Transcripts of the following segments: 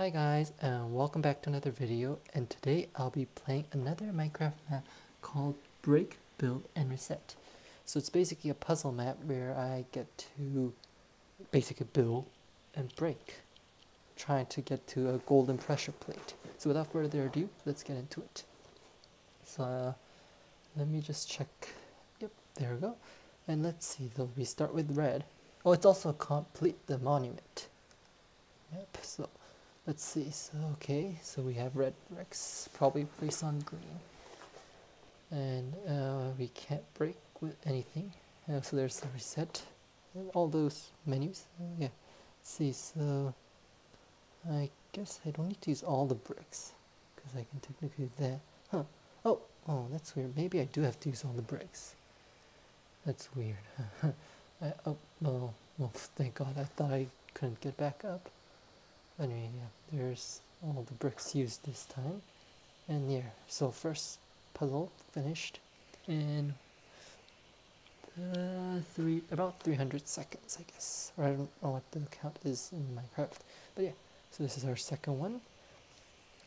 Hi guys and welcome back to another video and today I'll be playing another Minecraft map called Break, Build and Reset. So it's basically a puzzle map where I get to basically build and break trying to get to a golden pressure plate. So without further ado let's get into it. So uh, let me just check. Yep there we go. And let's see though we start with red. Oh it's also complete the monument. Yep so Let's see, so okay, so we have red bricks, probably placed on green. And uh, we can't break with anything. Uh, so there's the reset, all those menus. Uh, yeah, let's see, so I guess I don't need to use all the bricks, because I can technically do that. Huh, oh, oh, that's weird. Maybe I do have to use all the bricks. That's weird. I, oh, well, well, thank God, I thought I couldn't get back up anyway yeah there's all the bricks used this time. And yeah so first puzzle finished in uh, three about 300 seconds I guess. Or I don't know what the count is in Minecraft but yeah so this is our second one.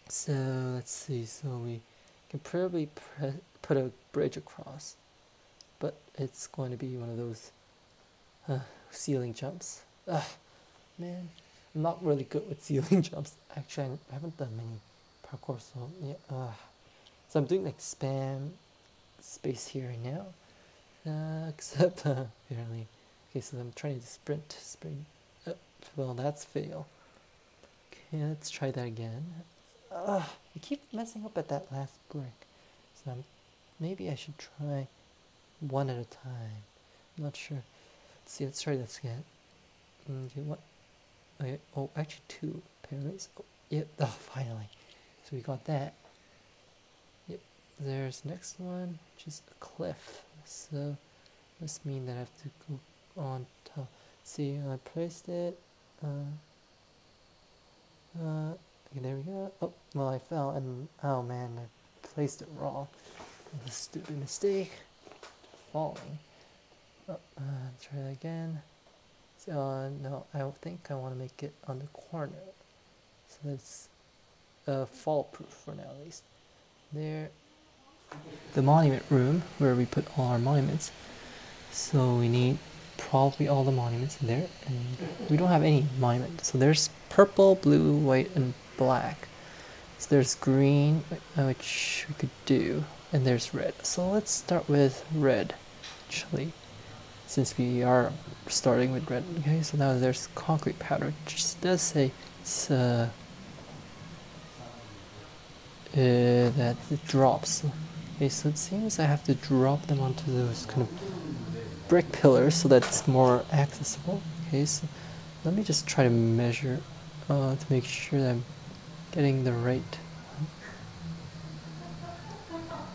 So let's see so we can probably put a bridge across but it's going to be one of those uh, ceiling jumps. Ugh, man I'm not really good with ceiling jumps. Actually, I haven't done many parkour, so yeah. Uh, so I'm doing like spam space here right now. Uh, except uh, apparently, okay. So I'm trying to sprint, sprint. Well, that's fail. Okay, let's try that again. Uh, I keep messing up at that last brick. So I'm, maybe I should try one at a time. I'm not sure. Let's see. Let's try this again. Okay, what? Okay, oh, actually two pyramids. Oh, yep, oh, finally. So we got that. Yep, there's next one, just a cliff. So this mean that I have to go on top. See, I placed it. Uh, uh, okay, there we go. Oh, well, I fell, and oh man, I placed it wrong. stupid mistake. Falling. Oh, uh, try that again. Uh, no, I think I want to make it on the corner. So that's uh, fall proof for now at least. There, the monument room where we put all our monuments. So we need probably all the monuments in there and we don't have any monument. So there's purple, blue, white, and black. So there's green, uh, which we could do, and there's red. So let's start with red, actually since we are starting with red. Okay so now there's concrete powder which does say it's uh, uh, that it drops. Okay so it seems I have to drop them onto those kind of brick pillars so that it's more accessible. Okay so let me just try to measure uh, to make sure that I'm getting the right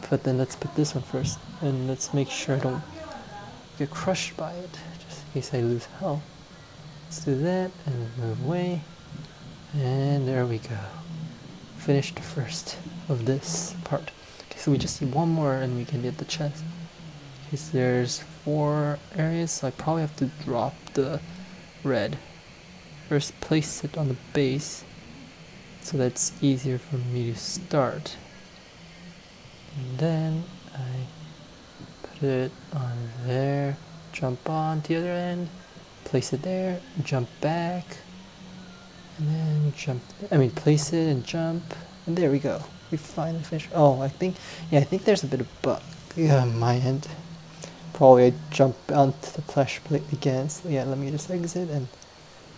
but then let's put this one first and let's make sure I don't get crushed by it, just in case I lose health. Let's do that and move away. And there we go. Finished the first of this part. Okay, so we just need one more and we can get the chest. Okay, so there's four areas, so I probably have to drop the red. First place it on the base so that's easier for me to start. And then I put it on there, jump on to the other end, place it there, jump back, and then jump, I mean place it and jump, and there we go. We finally finished. Oh, I think, yeah, I think there's a bit of bug on my end. Probably I jump onto the flash plate again, so yeah, let me just exit and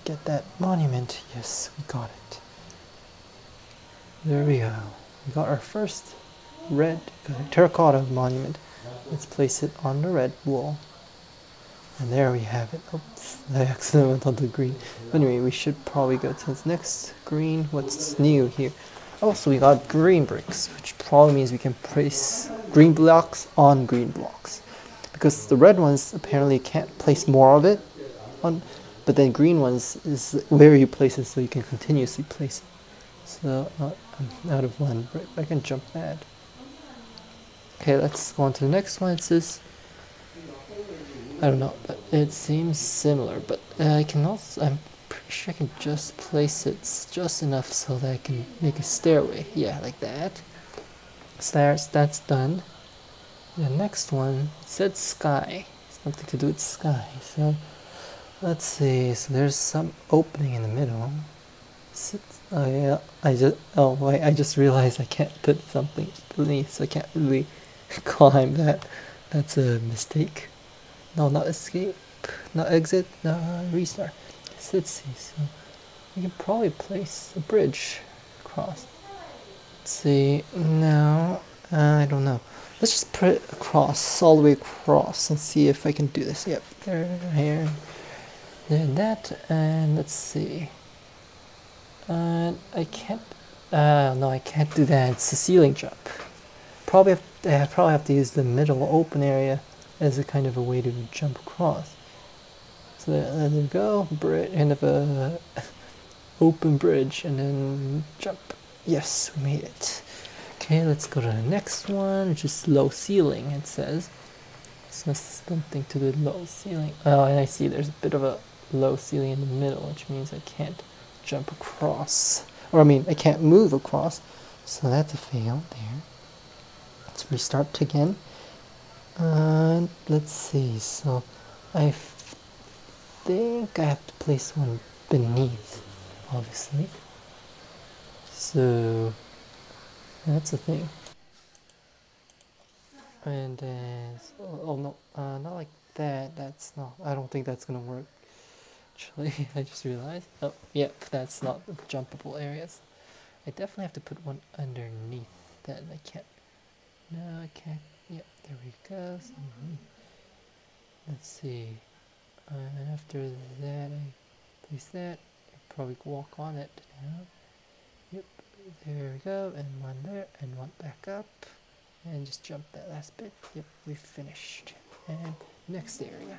get that monument. Yes, we got it. There we go. We got our first red terracotta monument. Let's place it on the red wall. And there we have it. Oops, I accidentally went on the green. Anyway, we should probably go to the next green. What's new here? Also, we got green bricks, which probably means we can place green blocks on green blocks. Because the red ones apparently can't place more of it on, but then green ones is where you place it so you can continuously place it. So uh, I'm out of one brick. I can jump that. Okay, let's go on to the next one. It says, I don't know, but it seems similar. But I can also, I'm pretty sure I can just place it just enough so that I can make a stairway. Yeah, like that. So that's, done. The next one said sky. Something to do with sky. So let's see. So there's some opening in the middle. Oh yeah, I just oh wait, I just realized I can't put something beneath, so I can't really climb that. That's a mistake. No, not escape, not exit, no restart. let's see. So we can probably place a bridge across. Let's see. Now uh, I don't know. Let's just put it across, all the way across, and see if I can do this. Yep, there, here, there, that, and let's see. Uh, I can't. Uh, no, I can't do that. It's a ceiling jump. Probably have, I probably have to use the middle open area as a kind of a way to jump across. So there, there we go. Bridge, end of a open bridge, and then jump. Yes, we made it. Okay, let's go to the next one, which is low ceiling, it says. So something to the low ceiling. Oh, and I see there's a bit of a low ceiling in the middle, which means I can't jump across. Or I mean, I can't move across. So that's a fail there. Let's restart again. And let's see, so I think I have to place one beneath, obviously. So that's the thing. And then, uh, oh no, uh, not like that. That's not. I don't think that's gonna work. Actually, I just realized. Oh, yep, that's not jumpable areas. I definitely have to put one underneath. Then I can't. No, I can't. Yep, there we go. Mm-hmm. Let's see. Uh, after that, I place that. I probably walk on it. Yep there we go and one there and one back up and just jump that last bit yep we finished and next area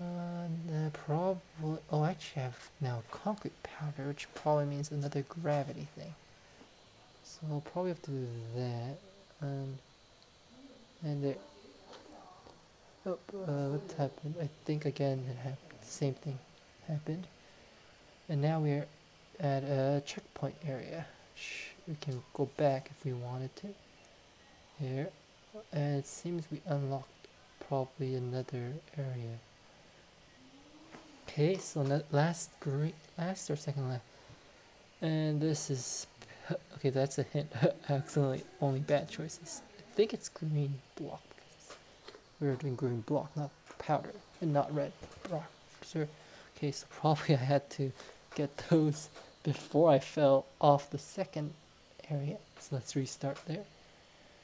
uh, the probably oh I actually have now concrete powder which probably means another gravity thing so I'll probably have to do that and and there oh uh, what happened I think again it happened same thing happened and now we're at a checkpoint area. We can go back if we wanted to. Here. And it seems we unlocked probably another area. Okay, so last green, last or second left. And this is, okay, that's a hint. Accidentally, only bad choices. I think it's green block we were doing green block, not powder, and not red block. Okay, so probably I had to get those before I fell off the second area. So let's restart there.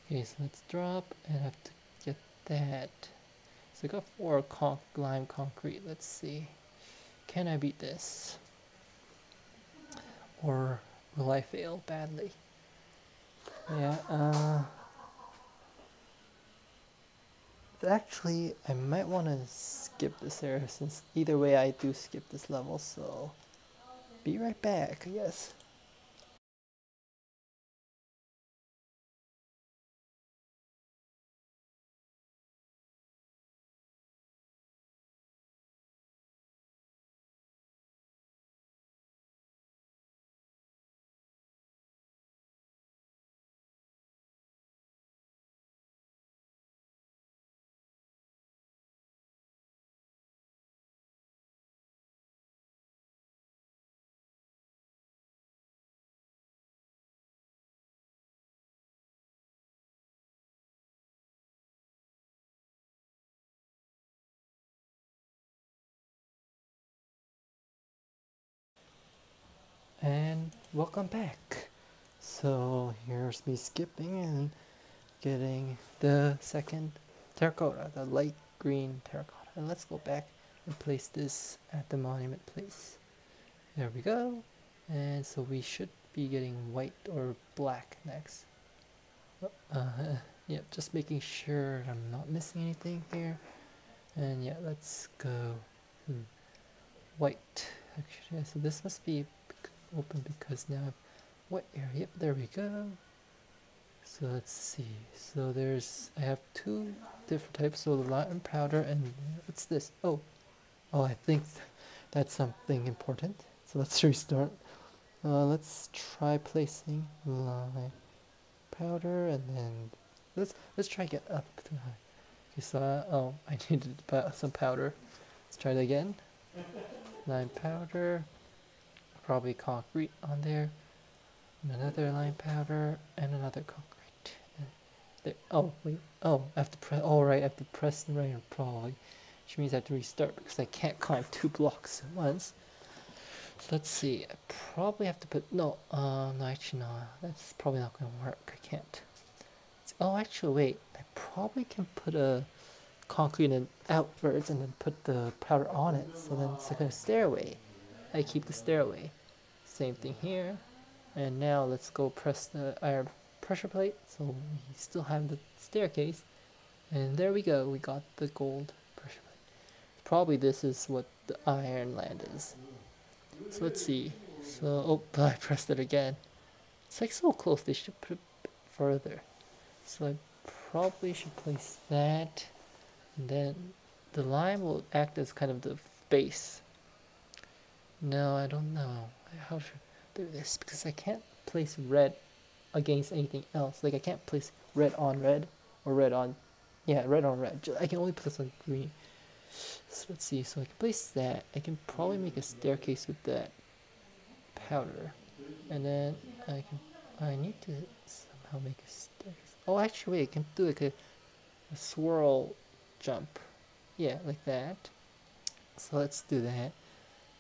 Okay, so let's drop and I have to get that. So I got four con lime concrete. Let's see. Can I beat this? Or will I fail badly? Yeah, uh... Actually, I might want to skip this area since either way I do skip this level, so... Be right back, yes. And welcome back. So here's me skipping and getting the second terracotta the light green terracotta. And let's go back and place this at the monument place. There we go. And so we should be getting white or black next. Uh, yep just making sure I'm not missing anything here. And yeah let's go. Hmm. white actually. So this must be open because now what area yep there we go so let's see so there's I have two different types so lime powder and what's this oh oh I think that's something important. So let's restart. Uh, let's try placing lime powder and then let's let's try get up to high. Okay, so uh, oh I needed some powder. Let's try it again. Lime powder, probably concrete on there, another lime powder, and another concrete. There. Oh wait. Oh, I have to press. All right, I have to press the right probably, which means I have to restart because I can't climb two blocks at once. So let's see. I probably have to put no. Uh, no, actually no. That's probably not going to work. I can't. Oh, actually, wait. I probably can put a concrete in outwards and then put the powder on it. So then it's like a stairway. I keep the stairway. Same thing here. And now let's go press the iron pressure plate. So we still have the staircase. And there we go. We got the gold pressure plate. Probably this is what the iron land is. So let's see. So, oh, I pressed it again. It's like so close. They should put it further. So I probably should place that. And then the lime will act as kind of the base. No, I don't know how to do this because I can't place red against anything else. Like I can't place red on red or red on, yeah, red on red. I can only place on green. So let's see. So I can place that. I can probably make a staircase with that powder, and then I can. I need to somehow make a staircase. Oh, actually, wait, I can do like a, a swirl jump. Yeah, like that. So let's do that.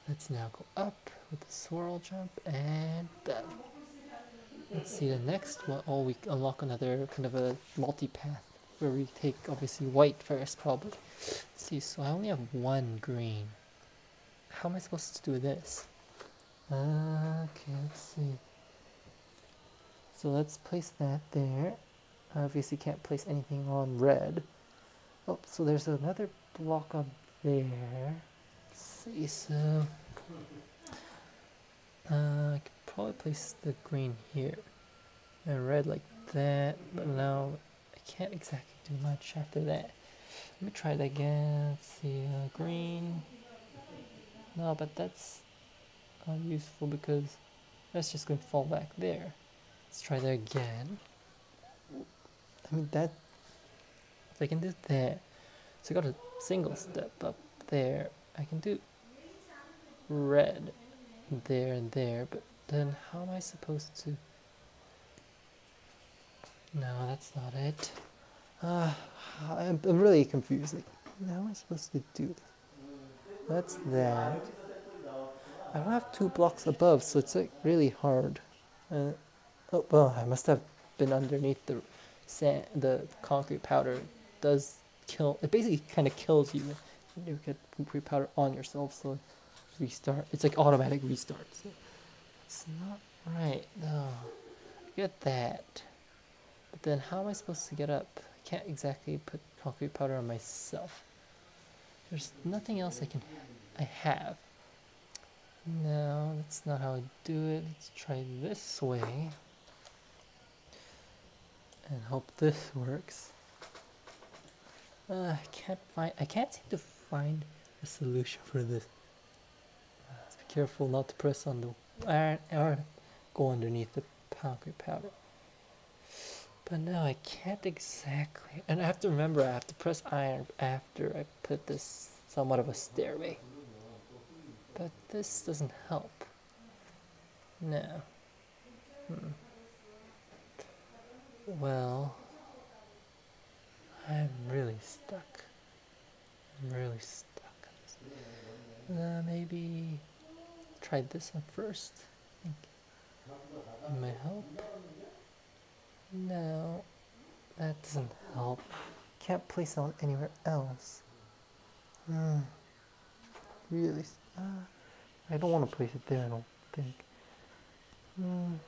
Let's now go up with the swirl jump and done. Let's see the next one. Oh, we unlock another kind of a multi-path where we take obviously white first probably. Let's see, so I only have one green. How am I supposed to do this? Uh, okay, let's see. So let's place that there. I obviously can't place anything on red. Oh, so there's another block up there. See, so... Uh, I could probably place the green here. And red like that, but now I can't exactly do much after that. Let me try it again. Let's see, uh, green. No, but that's unuseful because that's just going to fall back there. Let's try that again. I mean, that. If I can do that. So I got a single step up there. I can do red there and there, but then how am I supposed to. No, that's not it. Uh, I'm, I'm really confused. Like, how am I supposed to do this? That's that. I don't have two blocks above, so it's like really hard. Uh, oh, well, I must have been underneath the sand, the concrete powder. Does kill. It basically kind of kills you. You get concrete powder on yourself, so restart. It's like automatic restarts. It's not right. No, get that. But then, how am I supposed to get up? I can't exactly put concrete powder on myself. There's nothing else I can. I have. No, that's not how I do it. Let's try this way. And hope this works. Uh, I can't find, I can't seem to find a solution for this. Careful not to press on the iron or go underneath the concrete powder. But no, I can't exactly. And I have to remember I have to press iron after I put this somewhat of a stairway. But this doesn't help. No. Hmm. Well, I'm really stuck. I'm really stuck. Uh, maybe try this one first. Might help. No, that doesn't help. Can't place it on anywhere else. Hmm. Really uh, I don't want to place it there, I don't think. Mm.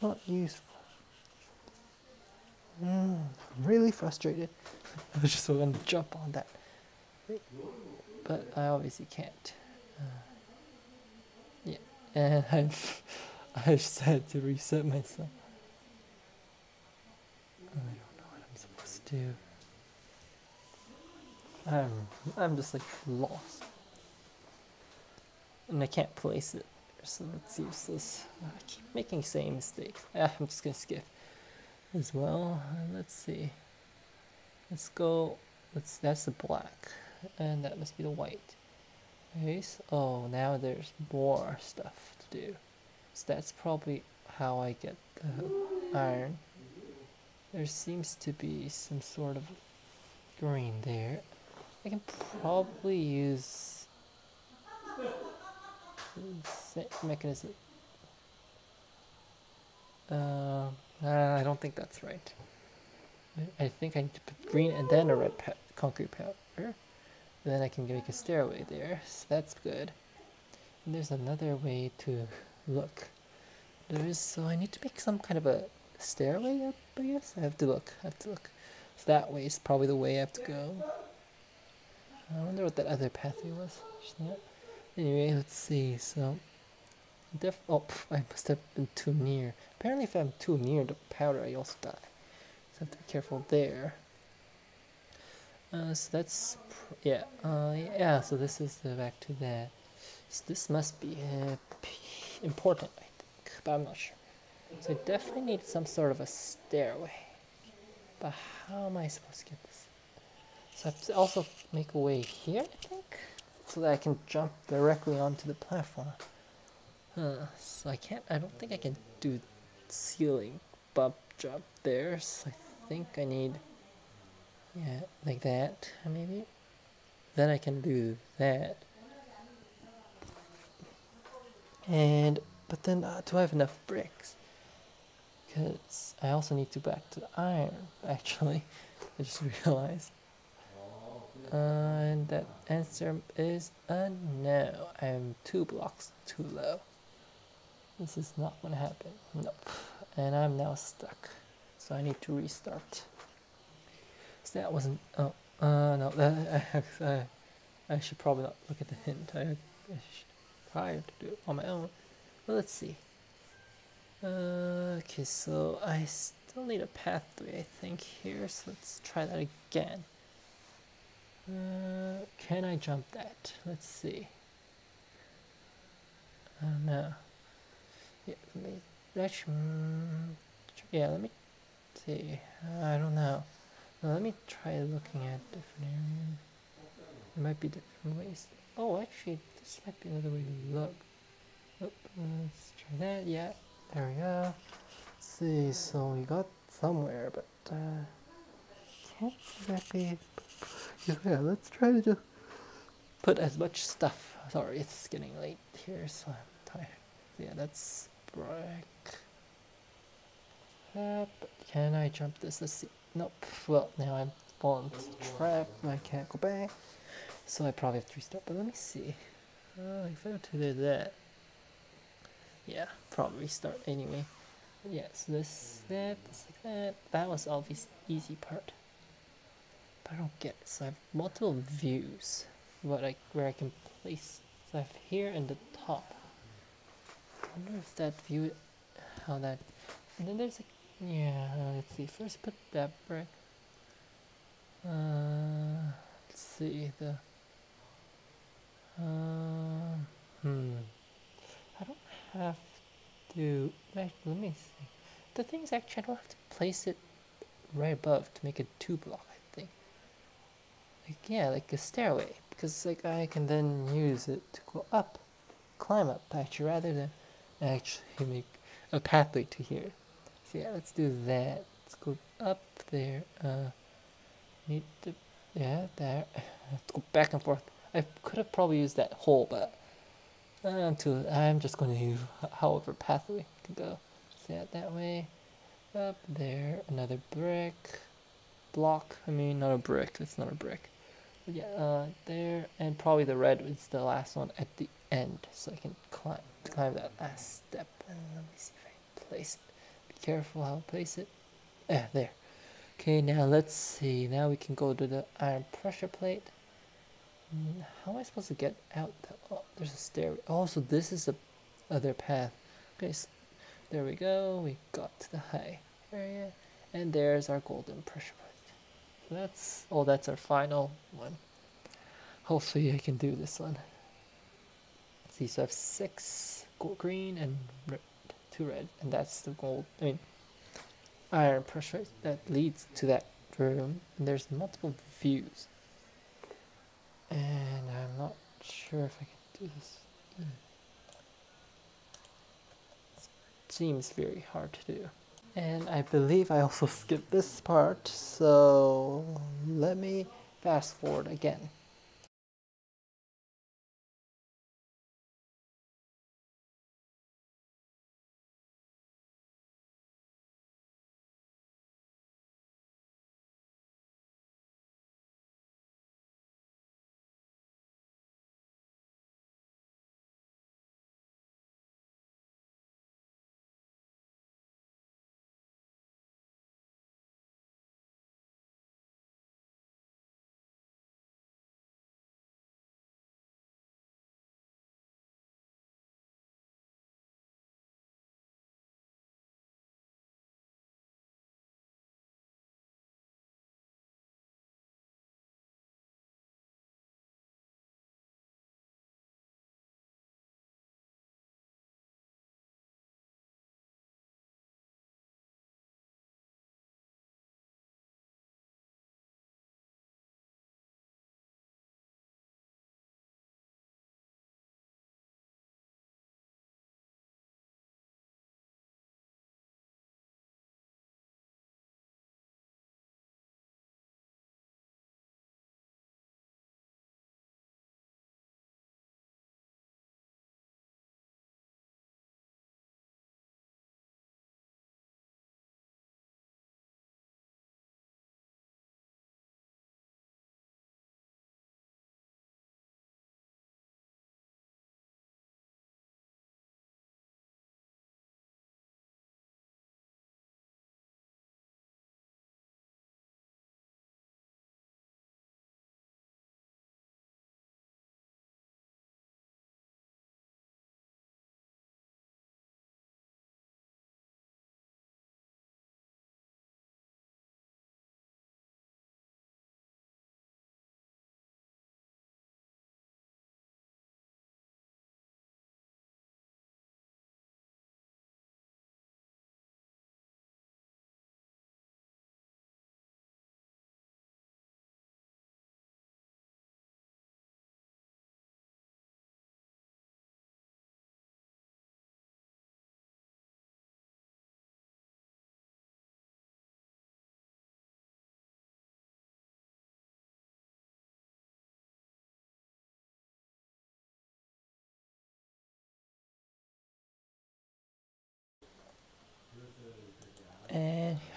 Not useful. Mm. I'm really frustrated. I was just going to jump on that. But I obviously can't. Uh, yeah, and I've, I just had to reset myself. I don't know what I'm supposed to do. I'm I'm just like lost. And I can't place it, so it's useless. I keep making same mistakes. Ah, I'm just gonna skip as well. let's see. Let's go. Let's. That's the black, and that must be the white. Okay. So, oh, now there's more stuff to do. So that's probably how I get the iron. There seems to be some sort of green there. I can probably use mechanism. Uh, I don't think that's right. I think I need to put green and then a red concrete powder. Then I can make a stairway there, so that's good. And there's another way to look. There is, so I need to make some kind of a stairway up, I guess? I have to look, I have to look. So that way is probably the way I have to go. I wonder what that other pathway was. Anyway, let's see, so... Def oh, I must have been too near. Apparently if I'm too near the powder, I also die. So I have to be careful there. Uh, so that's, yeah, uh, yeah, so this is the back to that. So this must be uh, important, I think, but I'm not sure. So I definitely need some sort of a stairway. But how am I supposed to get this? So I have to also make a way here, I think, so that I can jump directly onto the platform. Huh, so I can't, I don't think I can do ceiling bump jump there, so I think I need yeah, like that, maybe. Then I can do that. And, but then uh, do I have enough bricks? Because I also need to back to the iron, actually. I just realized. Uh, and that answer is a no. I'm two blocks too low. This is not gonna happen. Nope. And I'm now stuck. So I need to restart that wasn't. Oh, uh, no. That, I, I should probably not look at the hint. I, I should try to do it on my own. Let's see. Uh, okay, so I still need a pathway, I think, here. So let's try that again. Uh, can I jump that? Let's see. I don't know. Yeah, let me. Actually, yeah, let me see. I don't know. Now let me try looking at different areas. There might be different ways. Oh, actually, this might be another way to look. Oh, let's try that. Yeah, there we go. Let's see, so we got somewhere, but uh, can't exactly. Yeah, let's try to just put as much stuff. Sorry, it's getting late here, so I'm tired. Yeah, that's brick. Uh, can I jump this? Let's see. Nope. Well, now I'm the trap. I can't go back. So I probably have to restart. But let me see. Uh, if I were to do that, yeah, probably restart anyway. But yeah, so this, that, this, that. That was obviously easy part. But I don't get it. So I have multiple views. What I where I can place. So I have here and the top. I wonder if that view, how that. And then there's like yeah, uh, let's see. First put that brick. Uh, let's see the. Uh, hmm. I don't have to. Let me see. The thing is, actually, I don't have to place it right above to make it two block. I think. Like yeah, like a stairway, because like I can then use it to go up, climb up actually, rather than actually make a pathway to here. Yeah, let's do that. Let's go up there. Uh, need to, yeah, there. Let's go back and forth. I could have probably used that hole, but I'm too. I'm just going to use however pathway can go. So yeah, that way. Up there, another brick, block. I mean, not a brick. It's not a brick. But yeah, uh, there, and probably the red is the last one at the end, so I can climb climb that last step. And let me see if I can place it careful how I place it. Ah, there. Okay, now let's see. Now we can go to the iron pressure plate. Mm, how am I supposed to get out? Oh, there's a stair. Oh, so this is the other path. Okay, so there we go. We got to the high area. And there's our golden pressure plate. That's, oh, that's our final one. hopefully I can do this one. Let's see, so I have six green and two red, and that's the gold. I mean, iron pressure that leads to that room. And there's multiple views, and I'm not sure if I can do this. Hmm. Seems very hard to do. And I believe I also skipped this part, so let me fast forward again.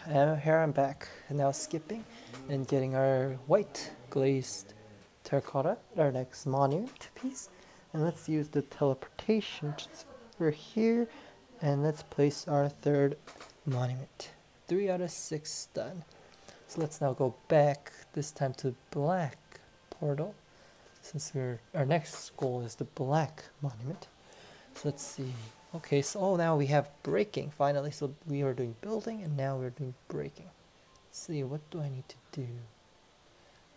And here I'm back, and now skipping and getting our white glazed terracotta, our next monument piece. And let's use the teleportation over here and let's place our third monument. Three out of six done. So let's now go back, this time to black portal. Since we're our next goal is the black monument. So let's see. Okay, so oh, now we have breaking finally. So we are doing building and now we're doing breaking. Let's see, what do I need to do?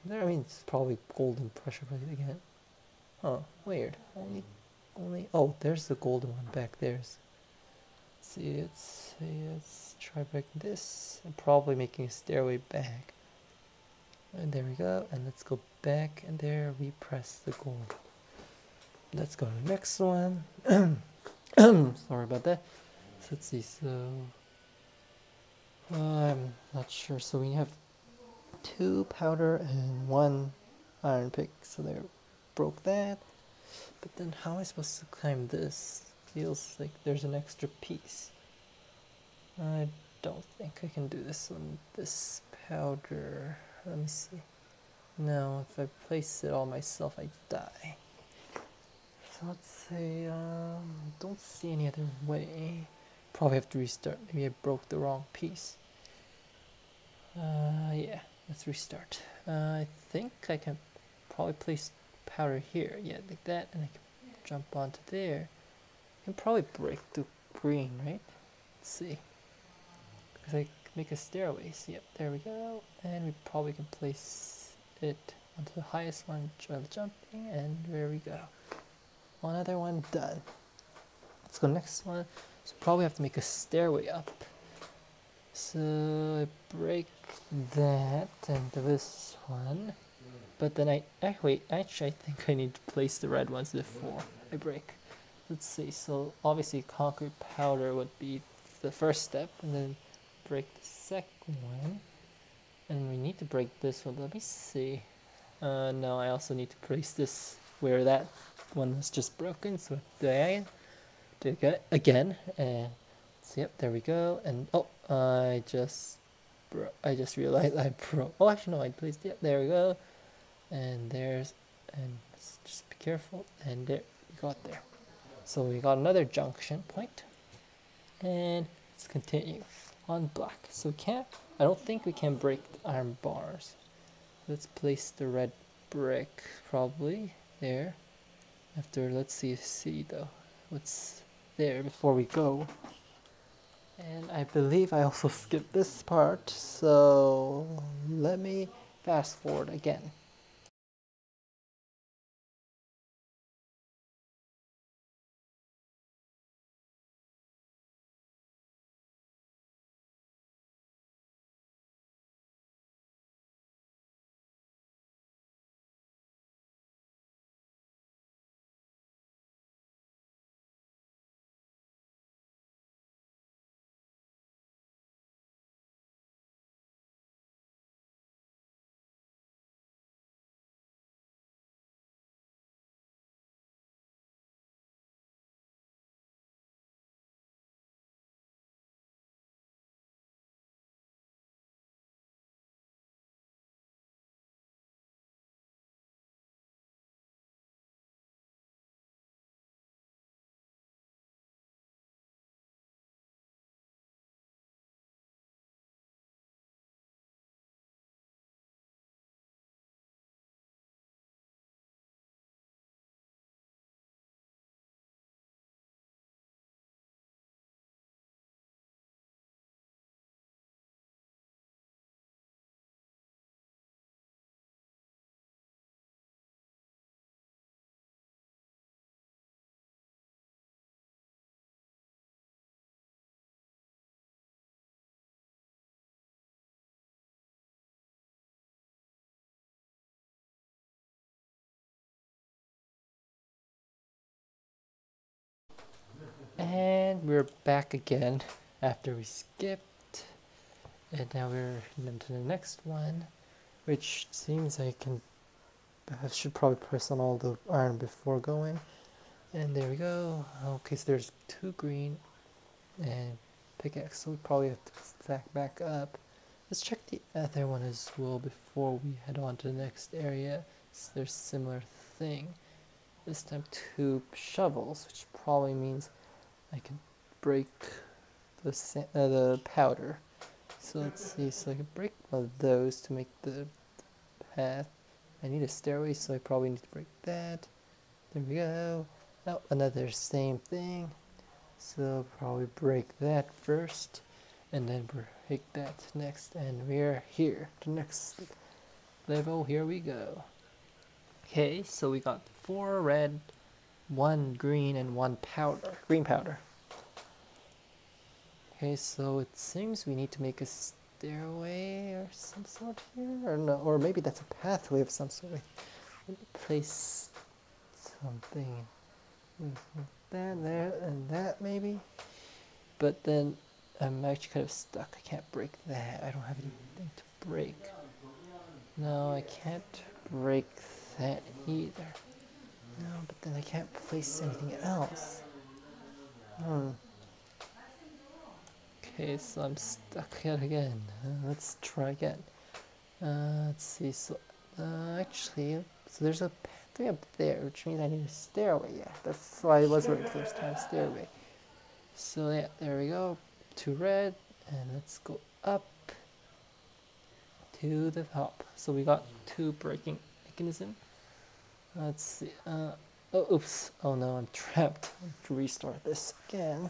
There, I mean, it's probably golden pressure plate again. Huh, weird. Only, only, oh, there's the golden one back there. Let's see, let's let's try breaking this probably making a stairway back. And there we go, and let's go back and there we press the gold. Let's go to the next one. Sorry about that. Let's see. So I'm not sure. So we have two powder and one iron pick. So they broke that. But then how am I supposed to climb this? Feels like there's an extra piece. I don't think I can do this one. This powder. Let me see. No, if I place it all myself, I die. So let's say, um, don't see any other way. Probably have to restart. Maybe I broke the wrong piece. Uh, yeah, let's restart. Uh, I think I can probably place powder here. Yeah, like that, and I can jump onto there. I can probably break the green, right? Let's see. Because I make a stairway. So, yep, there we go. And we probably can place it onto the highest one, try jumping, and there we go. One other one done. Let's go next one. So probably have to make a stairway up. So I break that and this one. But then I, actually, actually I think I need to place the red ones before I break. Let's see, so obviously concrete powder would be the first step and then break the second one. And we need to break this one, let me see. Uh, no, I also need to place this where that one was just broken, so there do it again, and so yep, there we go, and oh, I just, bro I just realized I broke, oh actually no, I placed, yep, there we go, and there's, and just be careful, and there, we got there. So we got another junction point, and let's continue on black. So we can't, I don't think we can break the iron bars. Let's place the red brick, probably, there. After, let's see, see though, what's there before we go. And I believe I also skipped this part, so let me fast forward again. And we're back again after we skipped. And now we're into the next one, which seems I can. I should probably press on all the iron before going. And there we go. Okay, so there's two green and pickaxe, so we probably have to stack back up. Let's check the other one as well before we head on to the next area. So there's similar thing. This time two shovels, which probably means I can break the uh, the powder. So let's see, so I can break one of those to make the path. I need a stairway, so I probably need to break that. There we go. Oh, another same thing. So probably break that first, and then break that next, and we're here. The next level, here we go. Okay, so we got four red, one green and one powder, green powder. Okay, so it seems we need to make a stairway or some sort here, or no, or maybe that's a pathway of some sort. Let me place something that there and that maybe. But then I'm actually kind of stuck. I can't break that. I don't have anything to break. No, I can't break that either. No, but then I can't place anything else. Hmm. Okay, so I'm stuck here again. Uh, let's try again. Uh, let's see, so uh, actually, so there's a pathway up there, which means I need a stairway. Yeah, that's why I was right first time, stairway. So yeah, there we go. Two red, and let's go up to the top. So we got two breaking mechanism. Let's see. Uh, oh, oops. Oh no, I'm trapped. To restart this again.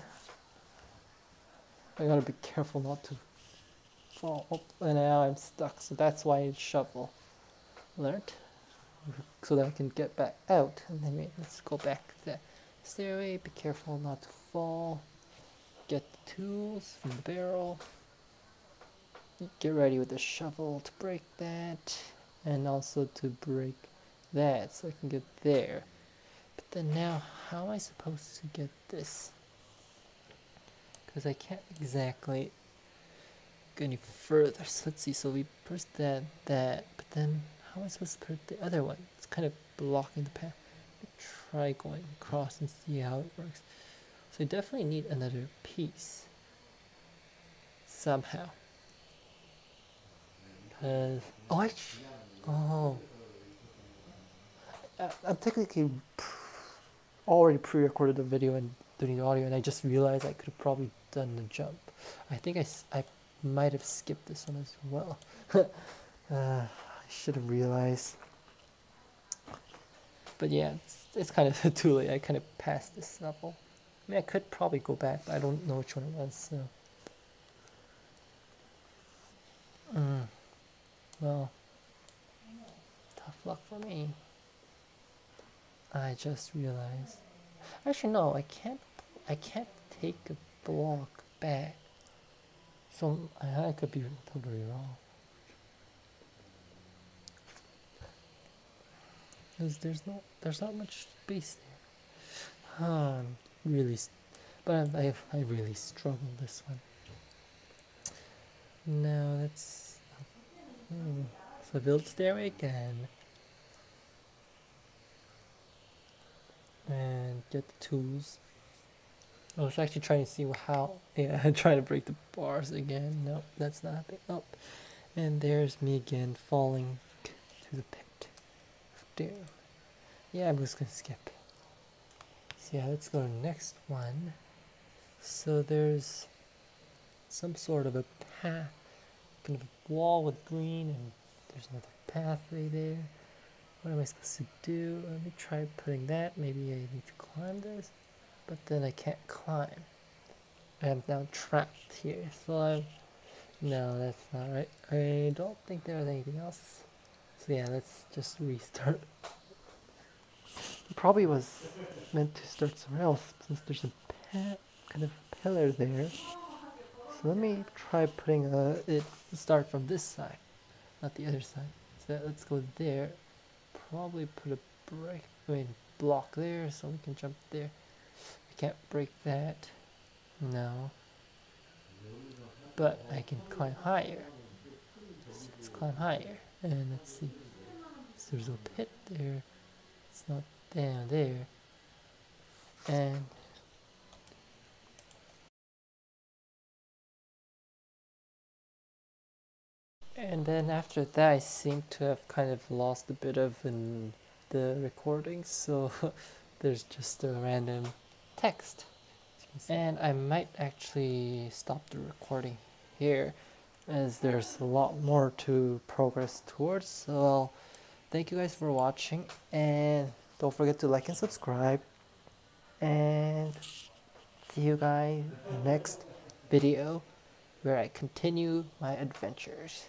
I gotta be careful not to fall. Oh, and now I'm stuck. So that's why I shovel. Alert. so that I can get back out. And then let's go back the stairway. Be careful not to fall. Get the tools from the barrel. Get ready with the shovel to break that. And also to break that so I can get there. But then now, how am I supposed to get this? Because I can't exactly go any further. So let's see, so we press that, that, but then how am I supposed to put the other one? It's kind of blocking the path. try going across and see how it works. So I definitely need another piece. Somehow. Because, oh, I, oh. I'm technically already pre-recorded the video and doing the audio and I just realized I could have probably done the jump. I think I, I might have skipped this one as well. uh, I should have realized. But yeah, it's, it's kind of too late. I kind of passed this level. I mean, I could probably go back, but I don't know which one it was, so. Mm. Well, tough luck for me. I just realized. Actually, no, I can't. I can't take a block back. So I, I could be totally wrong. Because there's no, there's not much space there. Oh, I'm really, but I, I really struggled this one. Now let's, hmm, so build stairway again. Get the tools. I was actually trying to see how, yeah, I'm trying to break the bars again. Nope, that's not happening. Nope. And there's me again falling to the pit. Yeah, I'm just gonna skip. So yeah, let's go to the next one. So there's some sort of a path, kind of a wall with green, and there's another pathway there. What am I supposed to do? Let me try putting that. Maybe I need to climb this, but then I can't climb. I am now trapped here. So I'm. No, that's not right. I don't think there's anything else. So yeah, let's just restart. Probably was meant to start somewhere else since there's a kind of pillar there. So let me try putting a, it start from this side, not the other side. So let's go there. Probably put a break, I mean block there so we can jump there. We can't break that. No. But I can climb higher. So let's climb higher. And let's see. So there's a pit there. It's not down there. And and then after that I seem to have kind of lost a bit of in the recording so there's just a random text and I might actually stop the recording here as there's a lot more to progress towards. So thank you guys for watching and don't forget to like and subscribe and see you guys next video where I continue my adventures.